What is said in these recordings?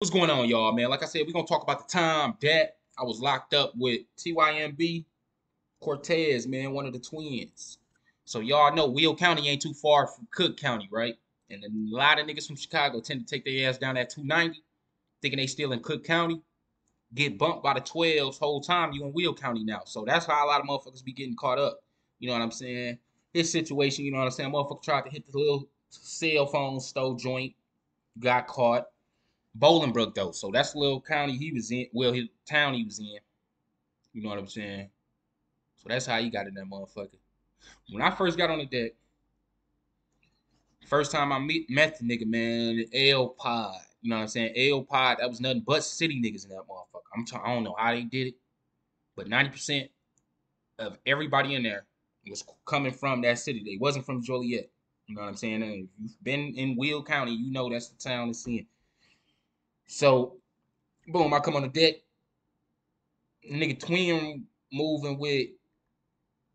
What's going on, y'all, man? Like I said, we're gonna talk about the time that I was locked up with TYMB Cortize, man, one of the twins. So y'all know Will County ain't too far from Cook County, right? And a lot of niggas from Chicago tend to take their ass down at 290, thinking they still in Cook County. Get bumped by the 12s whole time you in Will County now. So that's how a lot of motherfuckers be getting caught up. You know what I'm saying? His situation, you know what I'm saying? Motherfucker tried to hit the little cell phone stove joint, got caught Bolingbrook though, so that's the little county he was in. Well, his town he was in. You know what I'm saying? So that's how he got in that motherfucker. When I first got on the deck, first time I meet met the nigga, man, L Pod. You know what I'm saying? L Pod, that was nothing but city niggas in that motherfucker. I'm t- I don't know how they did it, but 90% of everybody in there was coming from that city. They wasn't from Joliet. You know what I'm saying? And if you've been in Will County, you know that's the town that's in. So, boom, I come on the deck. Nigga twin moving with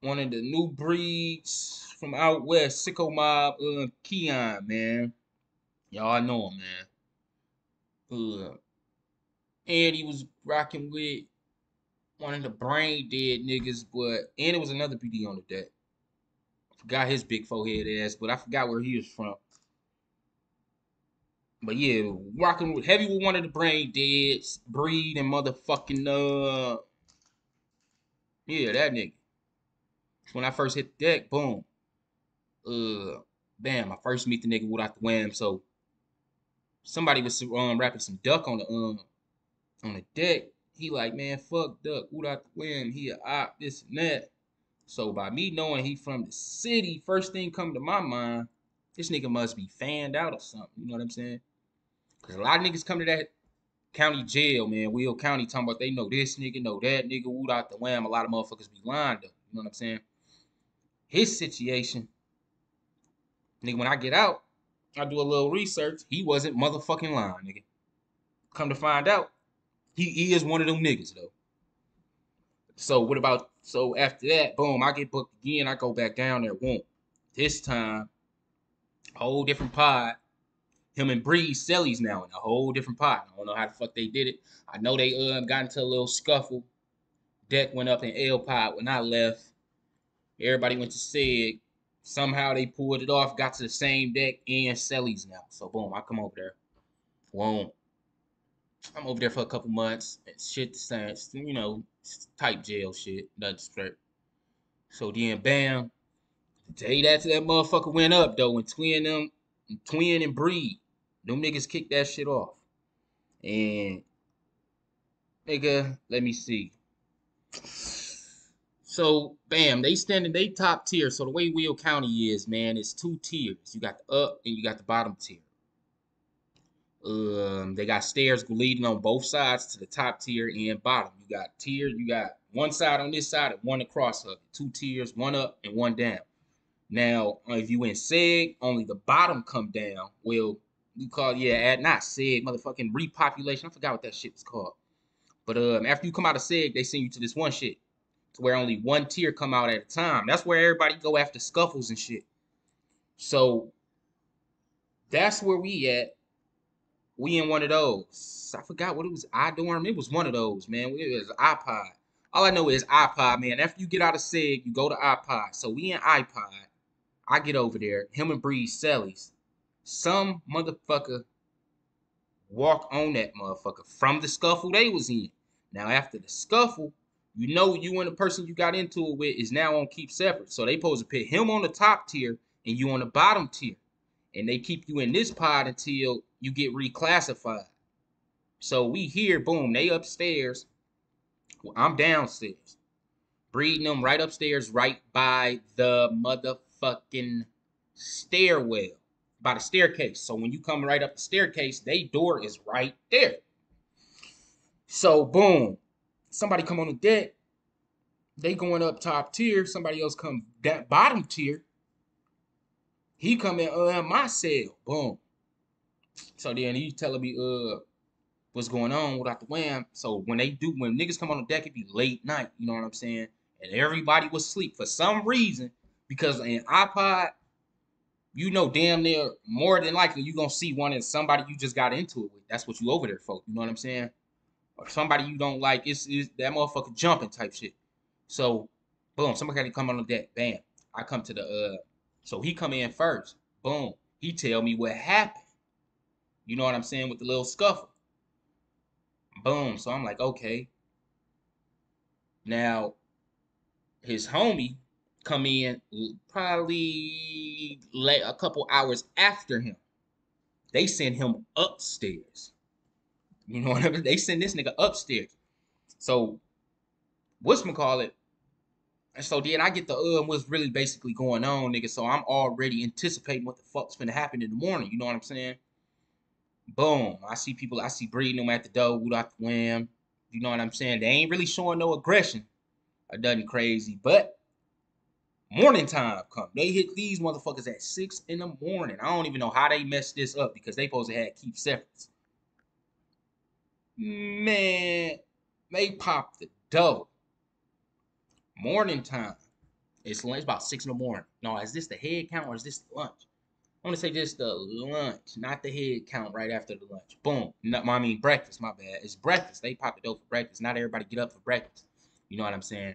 one of the new breeds from out west, Sicko Mob, uh, Keon, man. Y'all know him, man. Uh, and he was rocking with one of the brain dead niggas, but and it was another PD on the deck. Forgot his big forehead ass, but I forgot where he was from. But yeah, rocking with heavy with one of the brain deads, breed and motherfucking uh Yeah, that nigga. When I first hit the deck, boom. Uh bam, I first meet the nigga without the wham. So somebody was um rapping some duck on the um on the deck. He like, man, fuck duck, without the wham, he a op, this and that. So by me knowing he from the city, first thing come to my mind, this nigga must be fanned out or something. You know what I'm saying? Cause a lot of niggas come to that county jail, man. Will County talking about they know this nigga, know that nigga, woot out the wham. A lot of motherfuckers be lying though. You know what I'm saying? His situation, nigga, when I get out, I do a little research. He wasn't motherfucking lying, nigga. Come to find out, he, he is one of them niggas though. So what about so after that, boom, I get booked again. I go back down there. Won't this time, whole different pod him and Bree Selly's now in a whole different pot. I don't know how the fuck they did it. I know they uh, got into a little scuffle. Deck went up in L pot when I left. Everybody went to Sig. Somehow they pulled it off, got to the same deck and Selly's now. So boom, I come over there. Boom. I'm over there for a couple months. And shit same, you know, type jail shit. Nothing straight. So then bam. The day that that motherfucker went up though, when twin them, twin and breed them niggas kicked that shit off. And nigga, let me see. So bam, they standing they top tier. So the way Will County is, man, it's two tiers. You got the up and you got the bottom tier. Um, they got stairs leading on both sides to the top tier and bottom. You got tier, you got one side on this side and one across of it. Two tiers, one up and one down. Now, if you in seg, only the bottom come down. Well, you call yeah, at not SEG, motherfucking repopulation. I forgot what that shit was called. But um, after you come out of SEG, they send you to this one shit, to where only one tier come out at a time. That's where everybody go after scuffles and shit. So that's where we at. We in one of those. I forgot what it was. iDorm. It was one of those, man. It was iPod. All I know is iPod, man. After you get out of SEG, you go to iPod. So we in iPod. I get over there. Him and Breeze Sellies some motherfucker walk on that motherfucker from the scuffle they was in. Now after the scuffle, you know you and the person you got into it with is now on keep separate. So they supposed to put him on the top tier and you on the bottom tier. And they keep you in this pod until you get reclassified. So we here, boom, they upstairs. Well, I'm downstairs. Breeding them right upstairs, right by the motherfucking stairwell by the staircase. So when you come right up the staircase, they door is right there. So boom, somebody come on the deck. They going up top tier. Somebody else come that bottom tier. He come in uh my cell. Boom. So then he telling me uh what's going on without the wham. So when they do when niggas come on the deck, it be late night. You know what I'm saying? And everybody was asleep for some reason because in iPod you know damn near more than likely you gonna see one in somebody you just got into it with. That's what you over there for. You know what I'm saying? Or somebody you don't like. It's, it's that motherfucker jumping type shit. So, boom, somebody got to come on the deck. Bam. I come to the uh. So he come in first. Boom. He tell me what happened. You know what I'm saying with the little scuffle. Boom. So I'm like, okay. Now, his homie come in probably late a couple hours after him. They send him upstairs. You know what I mean? They send this nigga upstairs. So what's call it? And so then I get the uh what's really basically going on, nigga. So I'm already anticipating what the fuck's gonna happen in the morning. You know what I'm saying? Boom. I see people, I see breeding them at the door, out the wham. You know what I'm saying? They ain't really showing no aggression or nothing crazy, but morning time come. They hit these motherfuckers at six in the morning. I don't even know how they messed this up because they supposed to have keep separates. Man, they popped the dough. Morning time. It's, it's about six in the morning. No, is this the head count or is this lunch? I want to say just the lunch, not the head count right after the lunch. Boom. No, I mean breakfast, my bad. It's breakfast. They pop the dough for breakfast. Not everybody get up for breakfast. You know what I'm saying?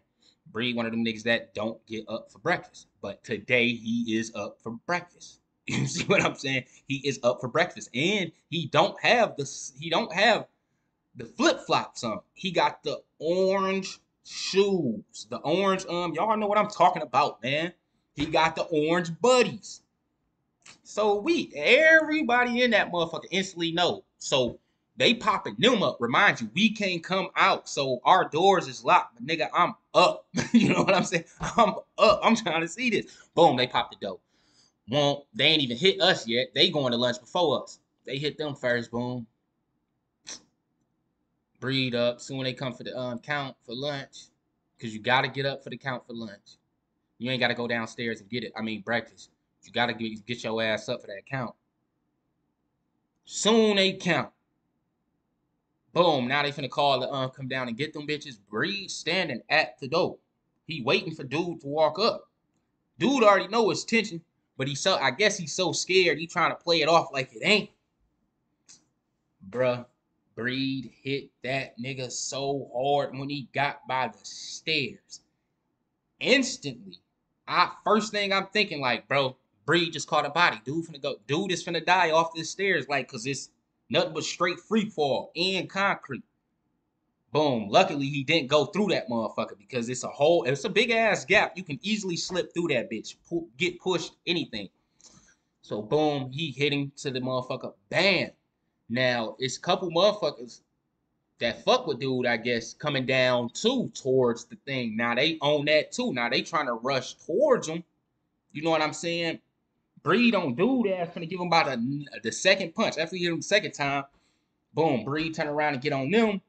Breed one of them niggas that don't get up for breakfast. But today he is up for breakfast. You see what I'm saying? He is up for breakfast. And he don't have the he don't have the flip flops on. He got the orange shoes. The orange, um, y'all know what I'm talking about, man. He got the orange buddies. So we, everybody in that motherfucker instantly know. So they popping them up. Remind you, we can't come out. So our doors is locked. But nigga, I'm up. you know what I'm saying? I'm up. I'm trying to see this. Boom, they popped the dough. Won't they ain't even hit us yet. They going to lunch before us. They hit them first, boom. Breed up. Soon they come for the um count for lunch. Cause you gotta get up for the count for lunch. You ain't gotta go downstairs and get it. I mean breakfast. You gotta get, get your ass up for that count. Soon they count. Boom. Now they finna call the um come down and get them bitches. Breed standing at the door. He waiting for dude to walk up. Dude already know his tension, but he so I guess he's so scared he trying to play it off like it ain't. Bruh, Breed hit that nigga so hard when he got by the stairs. Instantly, I first thing I'm thinking like, bro, Breed just caught a body. Dude finna go. Dude is finna die off the stairs, like, cause it's nothing but straight free fall and concrete. Boom. Luckily, he didn't go through that motherfucker because it's a whole, it's a big ass gap. You can easily slip through that bitch, Pu get pushed, anything. So boom, he hit him to the motherfucker. Bam. Now it's a couple motherfuckers that fuck with dude, I guess, coming down too towards the thing. Now they own that too. Now they trying to rush towards him. You know what I'm saying? Breed on dude ass gonna give him about a, the second punch. After he hit him the second time, boom, Breed turn around and get on them.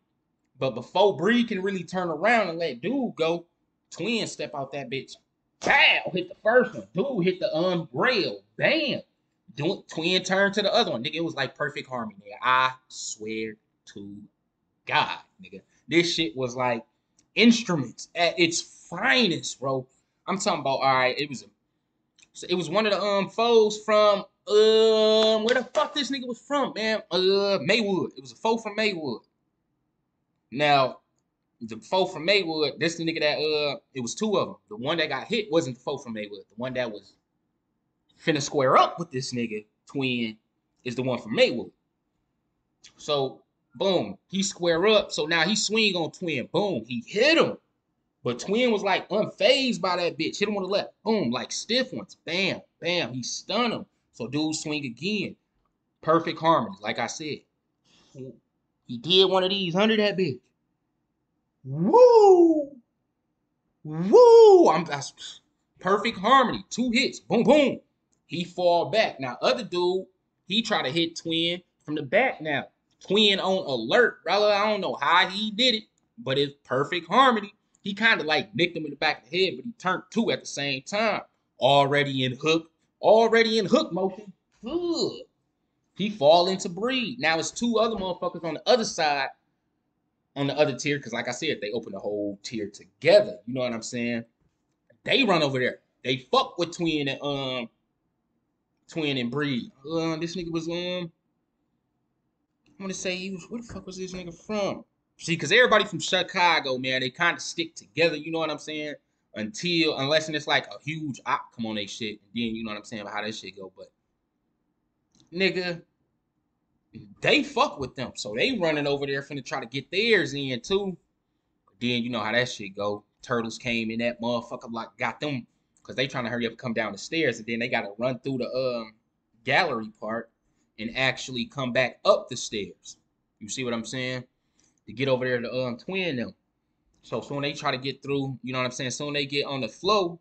But before Breed can really turn around and let dude go, Twin step out that bitch. Pow! Hit the first one. Dude hit the um rail. Bam! Doing twin turn to the other one. Nigga, it was like perfect harmony. Nigga. I swear to God, nigga. This shit was like instruments at its finest, bro. I'm talking about all right, it was it was one of the um foes from um where the fuck this nigga was from, man? Uh Maywood. It was a foe from Maywood. Now, the foe from Maywood, this the nigga that uh it was two of them. The one that got hit wasn't the foe from Maywood. The one that was finna square up with this nigga twin is the one from Maywood. So boom, he square up. So now he swing on twin. Boom, he hit him. But Twin was like unfazed by that bitch. Hit him on the left. Boom, like stiff ones. Bam, bam. He stunned him. So dude swing again. Perfect harmony, like I said. He did one of these under that bitch. Woo! Woo! I'm that's perfect harmony. Two hits. Boom, boom. He fall back. Now, other dude, he try to hit Twin from the back now. Twin on alert, brother. I don't know how he did it, but it's perfect harmony. He kind of like nicked him in the back of the head, but he turned two at the same time. Already in hook, already in hook motion. Ugh. He fall into breed. Now it's two other motherfuckers on the other side, on the other tier, because like I said, they open the whole tier together. You know what I'm saying? They run over there. They fuck with Twin and um Twin and Breed. Uh, this nigga was um. I want to say he was. Where the fuck was this nigga from? See, because everybody from Chicago, man, they kind of stick together. You know what I'm saying? Until unless and it's like a huge op come on they shit, and then you know what I'm saying about how that shit go. But nigga, they fuck with them, so they running over there finna try to get theirs in too. Then you know how that shit go. Turtles came in that motherfucker like got them because they trying to hurry up and come down the stairs, and then they got to run through the um gallery part and actually come back up the stairs. You see what I'm saying? To get over there to um twin them. So soon they try to get through, you know what I'm saying? Soon they get on the flow,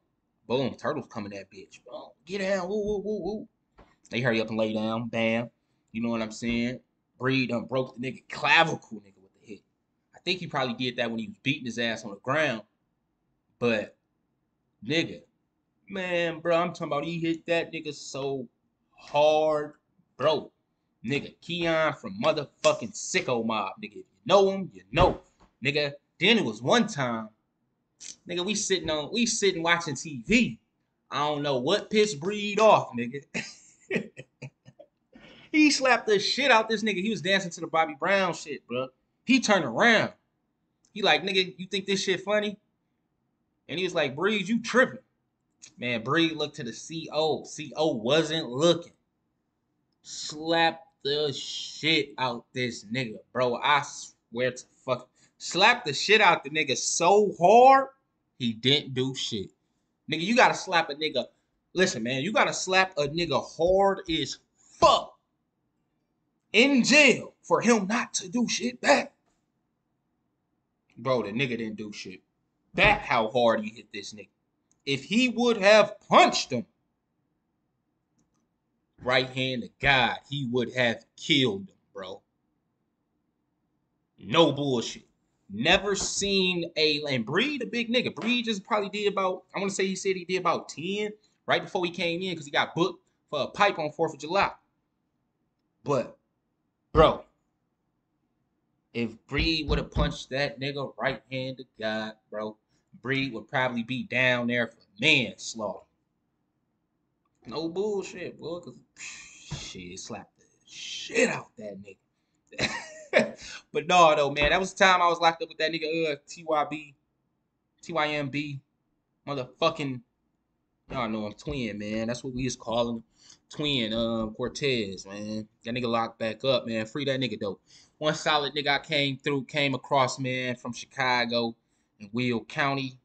boom, turtles coming that bitch. Boom, get down, woo, woo, woo, woo. They hurry up and lay down, bam. You know what I'm saying? Breed done broke the nigga clavicle, nigga, with the hit. I think he probably did that when he was beating his ass on the ground. But, nigga, man, bro, I'm talking about he hit that nigga so hard, bro. Nigga, Keon from motherfucking Sicko Mob, nigga. Know him, you know. Nigga, then it was one time, nigga, we sitting on, we sitting watching TV. I don't know what piss breed off, nigga. he slapped the shit out this nigga. He was dancing to the Bobby Brown shit, bro. He turned around. He like, nigga, you think this shit funny? And he was like, Breed, you tripping. Man, Breed looked to the CO. CO wasn't looking. Slapped the shit out this nigga, bro. I swear to fuck. slap the shit out the nigga so hard, he didn't do shit. Nigga, you gotta slap a nigga. Listen, man, you gotta slap a nigga hard as fuck in jail for him not to do shit back. Bro, the nigga didn't do shit. That how hard he hit this nigga. If he would have punched him, right hand to God, he would have killed him, bro. No bullshit. Never seen a and Breed a big nigga. Breed just probably did about I want to say he said he did about 10 right before he came in because he got booked for a pipe on 4th of July. But bro, if Breed would have punched that nigga right hand to God, bro, Breed would probably be down there for manslaughter. No bullshit, boy. Cause shit slapped the shit out that nigga. but no, though, man, that was the time I was locked up with that nigga, uh, TYB, TYMB, motherfucking, y'all know I'm Twin, man. That's what we was calling him. Twin, um, Cortize, man. That nigga locked back up, man. Free that nigga, though. One solid nigga I came through, came across, man, from Chicago in Will County.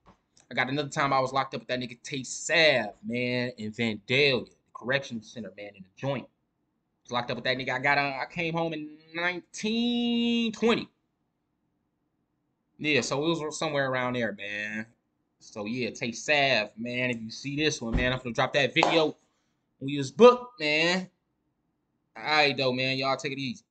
I got another time I was locked up with that nigga Tay Sav, man, in Vandalia, correction center, man, in the joint. Locked up with that nigga. I got uh, I came home in 1920. Yeah, so it was somewhere around there, man. So yeah, Tay Sav, man. If you see this one, man, I'm gonna drop that video We was booked, man. Alright though, man. Y'all take it easy.